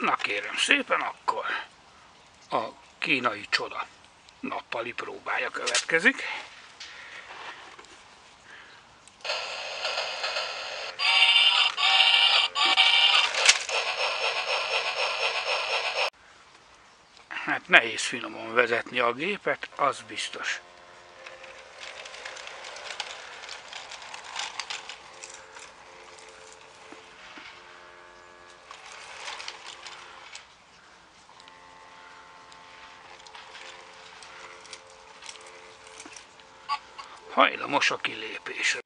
Na kérem szépen, akkor a kínai csoda nappali próbája következik. Hát nehéz finoman vezetni a gépet, az biztos. Hajlamos a kilépésre.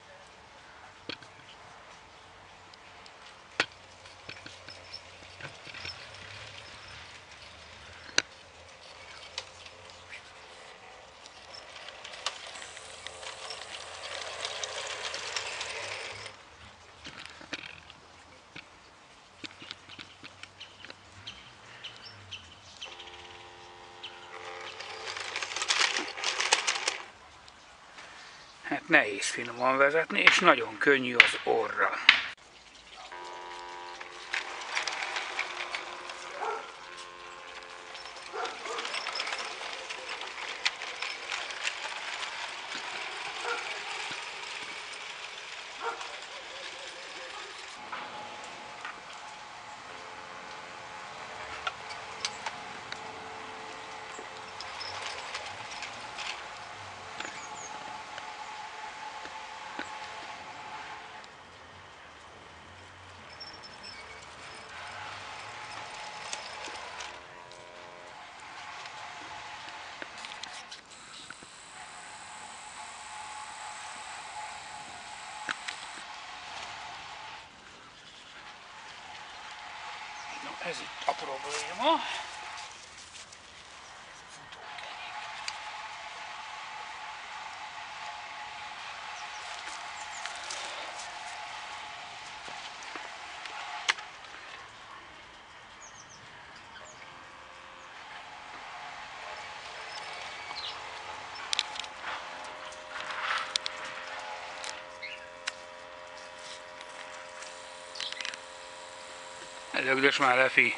Nehéz finoman vezetni, és nagyon könnyű az orra. Ez itt a probléma. لا أقدرش معلقه فيه.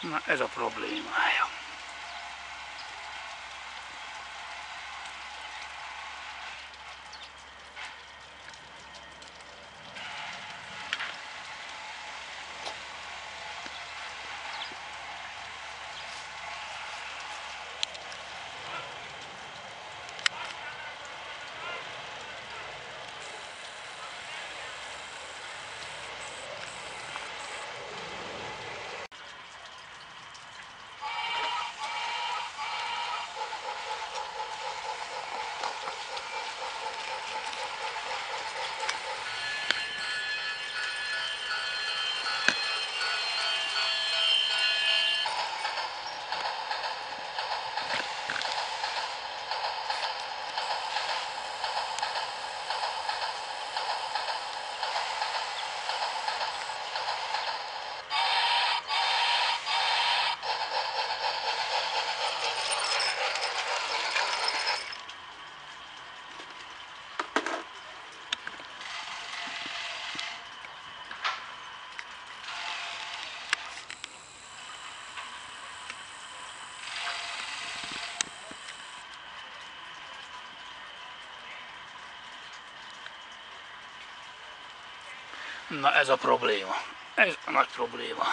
Na ez a problémája. Na ez a probléma. Ez a nagy probléma.